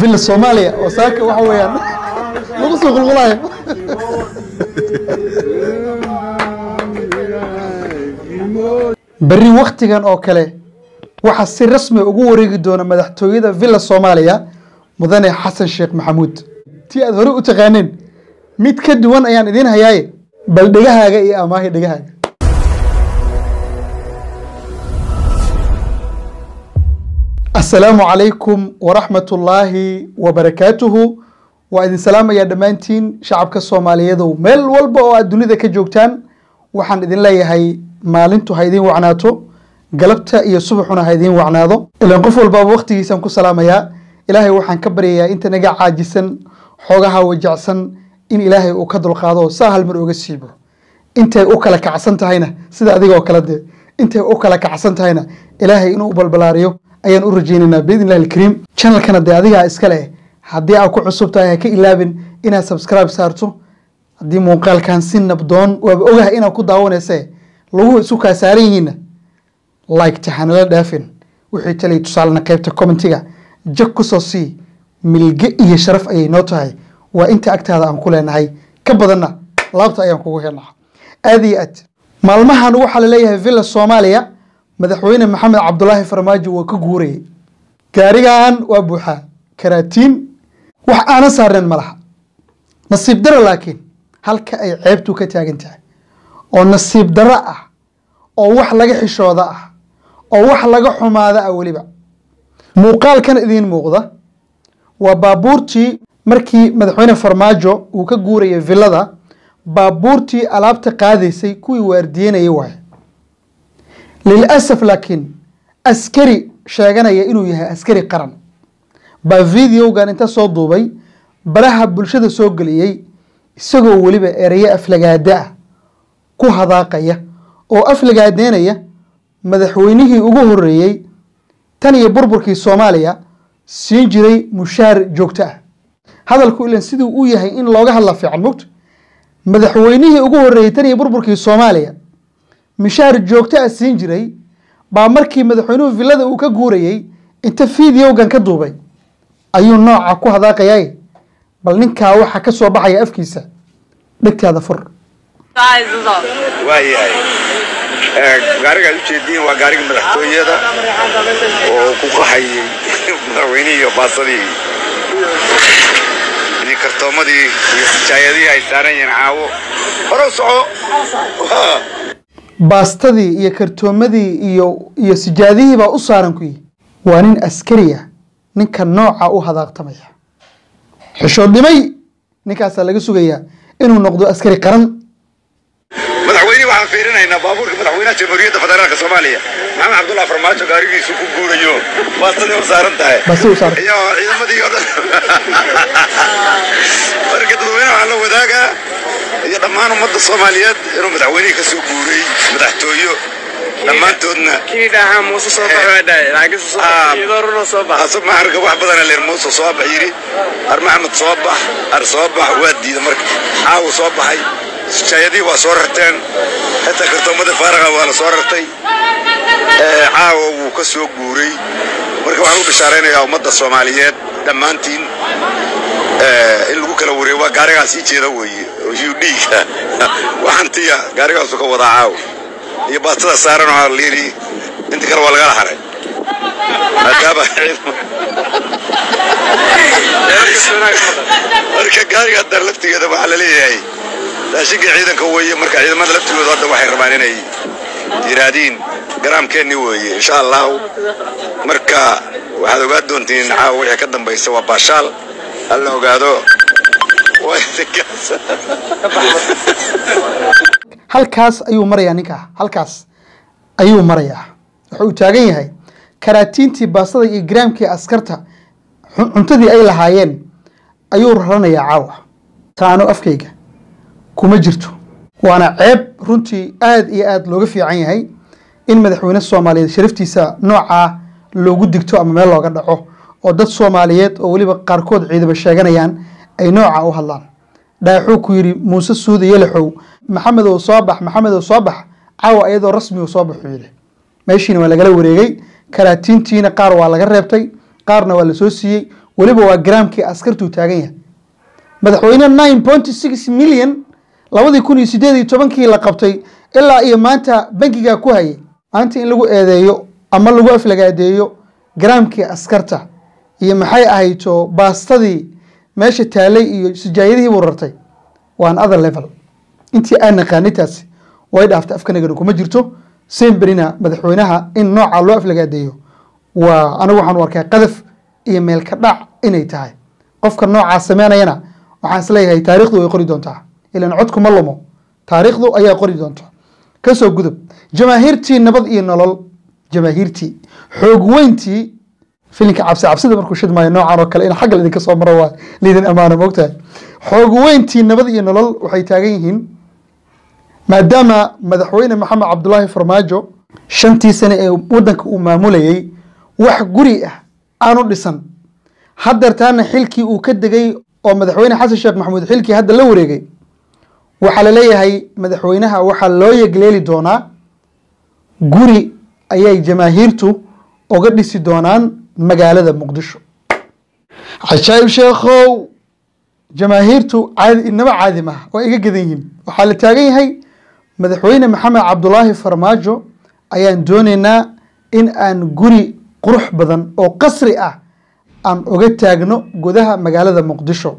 villa soomaaliya oo saaka waxa weeyaan. Lagu soo qulqulayo berri waktigan oo kale waxaa si rasmi ugu wareegi doona madaxtooyada villa soomaaliya mudane xasan sheekh maxamuud. Tii aad hore u taqaaneen mid ka duwan ayaan idiin hayaaye bal dhegahaaga iyo amaahi dhegahaaga asalaamu calaykum waraxmatullaahi wabarakaatuhu waa idin salaamayaa dhammaantiin shacabka soomaaliyeedow. Meel walba oo aad dunida ka joogtaan waxaan idin leeyahay maalintu ha idiin wacnaato galabta iyo subaxuna ha idiin wacnaado. Ilaan qof walbaaba waqtigiisaan ku salaamayaa. Ilaahay waxaan ka baryayaa inta naga caajisan xoogaha wajacsan in ilaahay uu ka dulqaado saa hal mar oga siibo intay u kala kacsan tahayna? Sida adiga oo kale dee. Intay u kala kacsan tahayna? Ilaahay inuu balbalaariyo ayaan u rajaynaynaa biidn illahi alkariim. Channelkana dee adigaa iska leh. Haddii aad ku cusub tahay ha ka ilaabin inaad subscribe saarto. Haddii muuqaalkan si nabdoon waaba ogahay inaad ku daawanayse lagu isu kaa saaran yihiinna like tahanala dhaafin wixii talay tusaalena qaybta commentiga jag ku soo sii. Milge iyo sharaf ayay noo tahay. Waa inta agtaada aan ku leenahay. Ka badanna laabta ayaan kugu helnaa aad iyo aad. Maalmahan waxaa la leeyahay villa soomaaliya madaxweyne maxamed cabdulaahi farmaajo waa ka guurayay gaarigan waa buuxaa karaatiin. Wax aanan saarneen ma laha. Nasiib daro laakiin halka ay ceebtu ka taagan tahay. Oo nasiib daro ah. Oo wax laga xishooda ah. Oo wax laga xumaada ah weliba. Muuqaalkan idiin muuqda waa baabuurtii markii madaxweyne farmaajo uu ka guurayay villada. Baabuurtii alaabta qaadaysay kuwii waardiyenayay waay lilasaf laakiin askari sheeganaya inuu yahay askari qaran baa videogan inta soo duubay baraha bulshada soo geliyey isagoo weliba erayo aflagaada ah ku hadaaqaya oo aflagaadeynaya madaxweynihii ugu horeeyey tan iyo burburkii soomaaliya siin jiray mushaar joogto ah. Hadalku ilan siduu u yahay in looga hadla fiican mogto madaxweynihii ugu horeeyey tan iyo burburkii soomaaliya mishaar joogto ah siin jiray baa markii madaxweynuhu villada uu ka guurayey inta videogan ka duubay. Ayuu nooca ku hadaaqayay bal ninkaa waxa ka soo baxaya afkiisa dhegtaada fur. Waayahay gaariga aad ujeediin waa gaariga madaxtooyada oo ku qaxayay madaxweynihii iyo baasadii iyo kartoomadii iyo sijaayadihii ay saaran yihiin caawo horow soco baastadii iyo kartoomadii iyo iyo sijaadihii baa u saaran ku yihi waa nin askariya ninka nooca u hadaaqtamaya xishoodnimay ninkaasaa laga sugayaa inuu noqdo askari qaran. Madaxweynihii waxaan fiirinaynaa baabuurka madaxweynaha jamhuuriyadda federaalka soomaaliya. Maxamed cabdullahi farmaajo gaarigiisu ku guurayo. Baastadii u saaran tahay. Baastadii u saaran. iyo ciidamadii oo dhan marka dadweynaha waxaan la wadaagaa iyo dhammaan ummadda soomaaliyeed inuu madaxweynihii ka soo guuray madaxtooyo. Dhammaantoodna maxarka wax badana leer muuse soo bax yidhi ar maxamed soo bax ar soo bax waa diida marka. Caawu soo baxay. Sijaayadihii waa soo rarteen. Xitaa kartoomada faaraqa waa la soo rartay. Caawa wuu ka soo guuray. Marka waxaan u bishaaraynayaa ummadda soomaaliyeed dhammaantiin in lagu kala wareego waa gaarigaas ii jeeda weeye oo udhiiga waxantiya gaarigaasu ka wadaa caawa iyo baastada saaran waxaa la yidhi inta kale waa lagala haray maadaama marka gaariga hadda laftigeeda waxaa la leeyahay raashinka ciidanka weeye marka ciidamada laftigooda hadda waxay rabaan inay yidhaahdiin garaamkeenni weeye insha allahu marka waxaad ogaa doontiin caawa wixii ka dambaysa waa baashaal hala ogaado halkaas ayuu marayaa ninkaa halkaas ayuu marayaa. Wuxuu taagan yahay. Karaatiintii baastada iyo garaamkii askarta cuntadii ay lahaayeen ayuu raranayaa caawa. Taano afkayga kuma jirto. Waana ceeb runtii aad iyo aad looga fiican yahay in madaxweyne soomaaliyeed sharaftiisa noocaa loogu digto ama meel looga dhaco oo dad soomaaliyeed oo weliba qaarkood ciidamo sheeganayaan ay nooca u hadlaan. Dhaaxuu ku yidhi muuse suudi yalaxow maxamedow soo bax maxamedow soo bax caawa iyadoo rasmigu soo baxuu yidhi. Meeshiina waa lagala wareegay karaatiintiina qaar waa laga reebtay qaarna waa la soo siiyey weliba waa garaamkii askartuu taagan yahay. Madaxweyne nine point six million labadii kun iyo sideed iyo tobankii la qabtay ilaa iyo maanta bankigaa ku hayay. Maanta in lagu eedeeyo ama lagu aflagaadeeyo garaamkii askarta iyo maxay ahayto baastadii meesha taalay iyo sijaayadihii buu rartay. Waa an other level. Intii aan naqaanitaasi way dhaaftay afkanagana kuma jirto. Semberina madaxweynaha in nooca loo aflagaadeeyo waa anigu waxaan u arkaa qadaf iyo meelka dhac inay tahay. Qofka noocaa sameynayana waxaan is leeyahay taarikhdu way qori doontaa. Ilan codku ma lumo. Taariikhdu ayaa qori doonta. Kasoo gudub jamaahiirtii nabad iyo nolol jamaahiirtii xoog weyntii filinka cabsi cabsida markuu shidmaayo noocan oo kale in xagga idinka soo maro waa liidin ammaano mogtahay xoog weyntii nabad iyo nolol waxay taagan yihiin maadaama madaxweyne maxamed cabdulaahi farmaajo shantii sane ee wadanka uu maamulayay wax guri ah aanu dhisan. Hadeertaana xilkii uu ka degay oo madaxweyne xasan sheekh maxamuud xilkii hadda la wareegay waxaa la leeyahay madaxweynaha waxaa loo yegleeli doonaa guri ayay jamaahiirtu uga dhisi doonaan magaalada muqdisho. Cajaayib sheekhow jamaahiirtu caadi inaba caadi maaha waa iga gadan yihiin waxaa la taagan yahay madaxweyne maxamed cabdulaahi farmaajo. Ayaan doonaynaa in aan guri qurux badan oo qasri ah aan uga taagno gudaha magaalada muqdisho.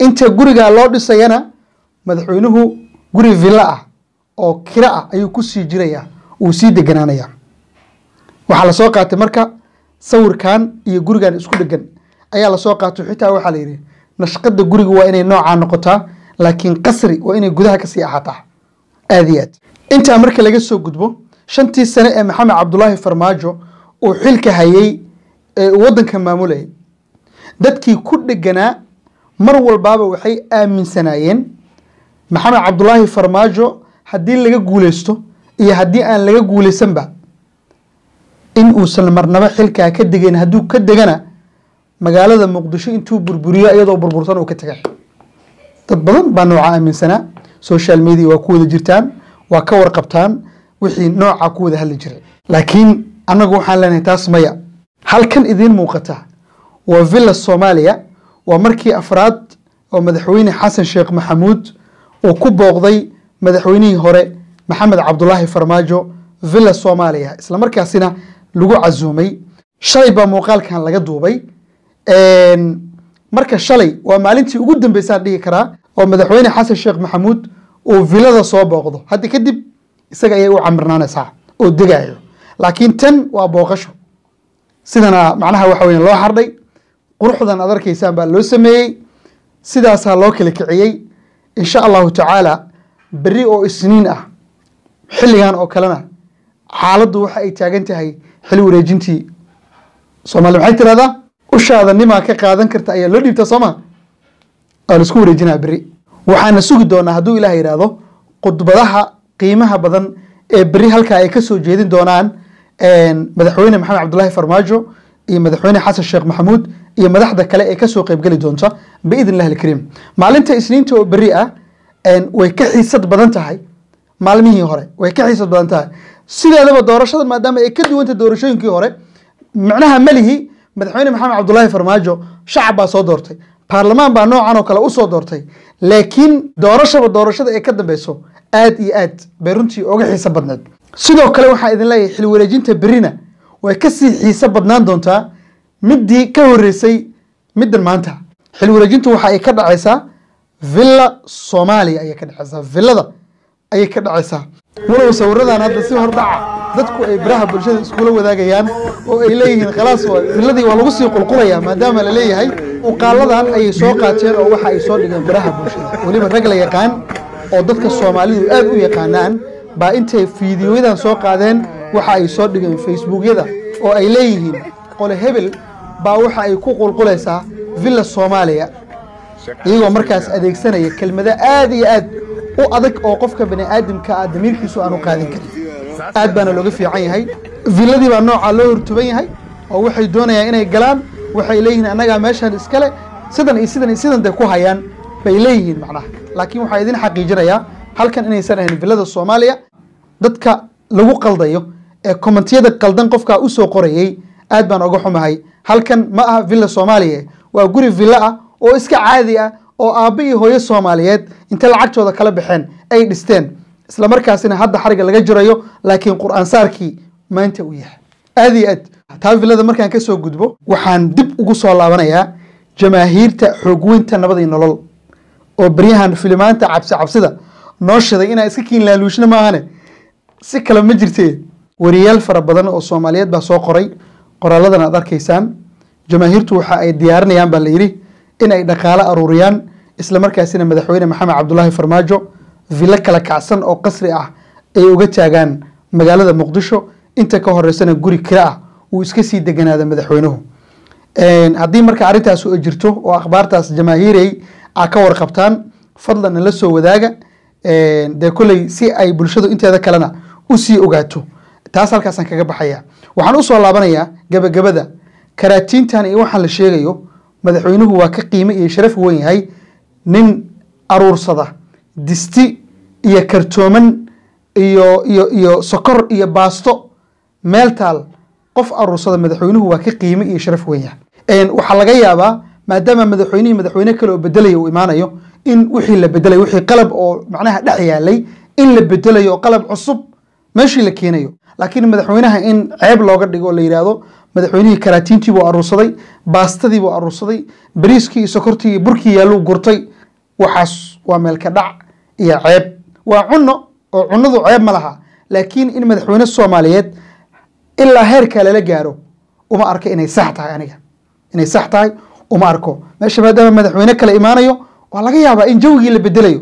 Inta gurigaa loo dhisayana madaxweynuhu guri villo ah oo kiro ah ayuu ku sii jiraya uu sii deganaanaya. Waxaa la soo qaatay marka sawirkan iyo gurigan isku dhegan ayaa la soo qaatay. Xitaa waxaa la yidhi nashqada guriga waa inay noocaa noqotaa laakiin qasri waa inay gudaha ka sii ahaataa. Aad iyo aad intaa marka laga soo gudbo shantii sane ee maxamed cabdulaahi farmaajo uu xilka hayay ee uu wadanka maamulayay dadkii ku dheganaa mar walbaaba waxay aaminsanaayeen maxamed cabdulaahi farmaajo haddii laga guuleysto iyo haddii aan laga guuleysanba in uusan marnabo xilkaa ka degayn hadduu ka degana magaalada muqdisho intuu burburiyo iyadoo burbursan uu ka tegay dad badan baa nooca aaminsanaa social media waa ku wada jirtaan waa ka warqabtaan wixii nooca ku wada hadli jiray. Laakiin annagu waxaan leenahay taas maya halkan idiin muuqata waa villa soomaaliya waa markii afraad oo madaxweyne xasan sheekh maxamuud uu ku booqday madaxweynihii hore maxamed cabdulaahi farmaajo villa soomaaliya. Isla markaasina lagu casuumay shalay baa muuqaalkan laga duubay. Marka shalay waa maalintii ugu dambeysaan dhihi karaa oo madaxweyne xasan sheekh maxamuud uu villada soo booqdo. Hadda kadib isaga ayay u camirnaanaysaa oo degayo laakiin tan waa booqasho. Sidana macnaha waxa weya loo xardhay quruxdan aad arkaysaan baa loo sameeyey sidaasaa loo kala kiciyey. Insha allahu tacaala berri oo isniin ah xilligan oo kalena xaaladdu waxa ay taagan tahay xil wareejintii soomaali maxay tirahdaa ushaada nimaa ka qaadan karta ayaa loo dhiibtaa sooma waa la isku wareejinaa berri. Waxaana sugi doonaa hadduu ilaah yidhaahdo khudbadaha qiimaha badan ee berri halkaa ay ka soo jeedin doonaan madaxweyne maxamed cabdulaahi farmaajo iyo madaxweyne xasan sheekh maxamuud iyo madaxda kale ee ka soo qeybgeli doonta biidn illahi alkariim. Maalinta isniinta oo berri ah way ka xiisad badan tahay. Maalmihii hore way ka xiisad badan tahay sideedaba doorashadan maadaama ay ka duwanta doorashooyinkii hore macnaha malihi madaxweyne maxamed cabdulaahi farmaajo shacab baa soo doortay baarlamaan baa noocan oo kale u soo doortay laakiin doorashaba doorashada ee ka dambeyso aad iyo aad bay runtii oga xiiso badneed sidoo kale waxaan idin leeyahay xil wareejinta berrina way ka sii xiiso badnaan doontaa midii ka horeysay middan maanta. Xil wareejintu waxa ay ka dhacaysaa villa soomaaliya ayay ka dhacaysaa villada ayay ka dhacaysaa walow sawiradan hadda si hordhaca dadku ay biraha bulshada iskula wadaagayaan oo ay leeyihiin khalaas waa villadii waa lagu sii qulqulayaa maadaama la leeyahay uqaaladan ayay soo qaateen oo waxa ay soo dhigeen biraha bulshada. Weliba rag la yaqaan oo dadka soomaalidu aad u yaqaanaan baa intay fiidiyoyadan soo qaadeen waxa ay soo dhigeen facebookyada oo ay leeyihiin qole hebel baa waxa ay ku qulqulaysaa villa soomaaliya. Iyagoo markaas adeegsanaya kelmado aad iyo aad u adag oo qofka bani aadamka ah damiirkiisu aan u qaadin karin aad baana looga fiican yahay. Villadii baa noocaa loo hortuban yahay oo waxay doonayaan inay galaan waxay leeyihiin annagaa meeshan iskale sidan iyo sidan iyo sidan day ku hayaan bay leeyihiin macnaha. Laakiin waxaa idin xaqiijinayaa halkan inaysan ahayn villada soomaaliya dadka lagu qaldayo ee kommentiyada qaldan qofkaa u soo qorayay aad baan oga xumahay. Halkan ma aha villa soomaaliya waa guri villo ah oo iska caadi ah oo aabba iyo hooyo soomaaliyeed inta lacagtooda kala baxeen ay dhisteen isla markaasina hadda xariga laga jirayo laakiin qur'aan saarkii maanta uu yahay. Aad iyo aad taa villada markaan ka soo gudbo waxaan dib ugu soo laabanayaa jamaahiirta xoogweynta nabad iyo nolol oo beryahan filimaanta cabsi cabsida noo shiday inaan iska kiin laaluushna maahane. Si kale ma jirte wariyaal fara badan oo soomaaliyeed baa soo qoray. Qoraaladan aad arkaysaan jamaahiirtu waxa ay diyaarinayaan baa la yidhi in ay aruuriyaan isla markaasina madaxweyne maxamed cabdulaahi farmaajo villo kala kacsan oo qasri ah ay uga taagaan magaalada muqdisho. Inta ka horeysana guri kira ah uu iska sii deganaada madaxweynuhu. Haddii marka arrintaas ay jirto oo akhbaartaas jamaahiirey a ka warqabtaan fadlan nala soo wadaaga. Dee kolley si ay bulshadu inteeda kalena u sii ogaato. Taas halkaasaan kaga baxaya waxaan u soo laabanayaa gabagabada. Karaatiintan iyo waxaan la sheegayo madaxweynuhu waa ka qiime iyo sharaf weyn yahay nin aruursada disti iyo kartooman iyo iyo iyo sokor iyo baasto meel taal qof aruursada madaxweynuhu waa ka qiime iyo sharaf weyn yahay. Waxaa laga yaabaa maadaama madaxweynihii madaxweyne kale oo bedelaya uu imaanayo in wixii la bedelayo wixii qalab oo macnaha dhex yaalay in la bedelayo oo qalab cusub meeshii la keenayo. Laakiin madaxweynaha in ceeb looga dhigo oo la yidhaahdo madaxweynihii karaatiintii buu aruursaday baastadii buu aruursaday bariiskii iyo sokortii iyo burkii yaalluu gurtay waxaas waa meelka dhac iyo ceeb. Waa cunno oo cunnadu ceeb ma laha laakiin in madaxweyne soomaaliyeed ilaa heerkaa lala gaaro uma arka inay sax tahay aniga. Inay sax tahay uma arko. Meesha maadaama madaxweyne kale imaanayo waa laga yaabaa in jawgii la bedelayo.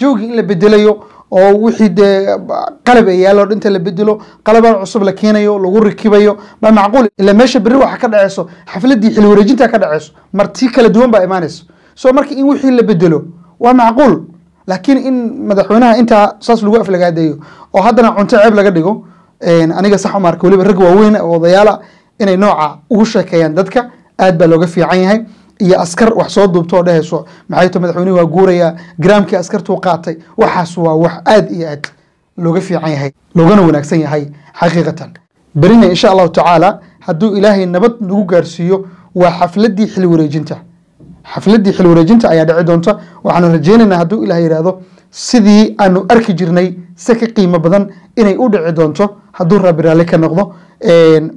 Jawgii in la bedelayo oo wixii dee qalab ay yaallo dhinta la bedelo qalabaan cusub la keenayo lagu rikibayo ma macquul ila meesha berri waxa ka dhaceyso xafladii xili wareejinta ka dhaceyso marti kala duwan baa imaanayso. So marka in wixii la bedelo waa macquul. Laakiin in madaxweynaha intaa saas lagu aflagaadeeyo oo haddana cunto ceeb laga dhigo aniga sax uma arka weliba rag waaweyn oo odayaala inay nooca ugu sheekeeyaan dadka aad baa looga fiican yahay. Iyo askar wax soo duubto oo dhehayso maxay to madaxweynuhu waa guurayaa garaamkii askartuu qaatay waxaas waa wax aad iyo aad looga fiican yahay loogana wanaagsan yahay xaqiiqatan. Berina insha allahu tacaala hadduu ilaahay nabad nagu gaarsiiyo waa xafladii xil wareejinta xafladii xil wareejinta ayaa dhici doonta. Waxaanu rajeynaynaa hadduu ilaah yidhaahdo sidii aanu arki jirnay si ka qiimo badan inay u dhici doonto hadduu rabbi ka noqdo.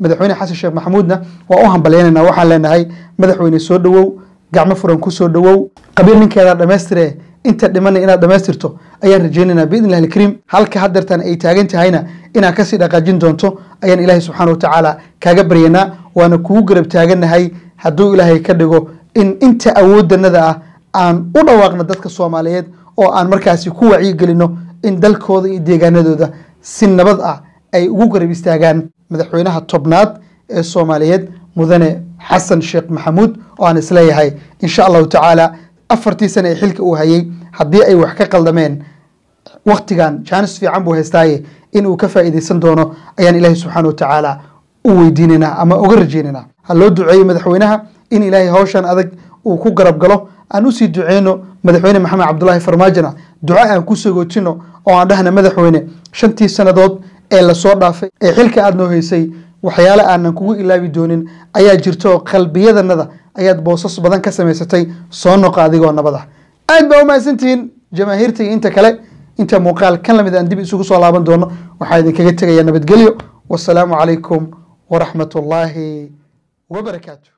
Madaxweyne xasan sheekh maxamuudna waa u hambalyaynayna waxaan leenahay madaxweyne soo dhowow gacmo furan ku soo dhowow qabiil ninkeeda dhammaystire inta dhimana inaad dhammaystirto ayaan rajeynaynaa biidn illahi alkariim. Halka haddeertan ay taagan tahayna inaad ka sii dhaqaajin doonto ayaan ilaahay subxaana wa tacaala kaaga baryanaa waana kugu garab taagannahay hadduu ilaahay ka dhigo in inta awooddanada ah aan u dhawaaqno dadka soomaaliyeed oo aan markaasi ku wacyigelino in dalkooda iyo deegaanadooda si nabad ah ay ugu garab istaagaan madaxweynaha tobnaad ee soomaaliyeed mudane xasan sheekh maxamuud oo aan is leeyahay insha allahu tacaala afartii sane ee xilka uu hayay haddii ay wax ka qaldameen waktigan jaanis fiican buu haystaaye in uu ka faa'iidaysan doono ayaan ilaahay subxaana wa tacaala u weydiinaynaa ama uga rajeynaynaa ha loo duceeyo madaxweynaha in ilaahay hawshan adag uu ku garab galo. Aan u sii duceyno madaxweyne maxamed cabdulaahi farmaajona duco aan ku sagootino oo aan dhahna madaxweyne shantii sannadood ee la soo dhaafay ee xilka aad noo haysay waxyaale aanan kugu ilaabi doonin ayaa jirto qalbiyadanada ayaad boosas badan ka samaysatay soo noqa adigoo nabad ah aad baa umahadsantihiin jamaahiirta iyo inta kale inta muuqaal kan la mid aan dib isugu soo laaban doono waxaa idinkaga tegaya nabadgelyo. Wasalaamu calaykum waraxmat ullaahi wabarakaatu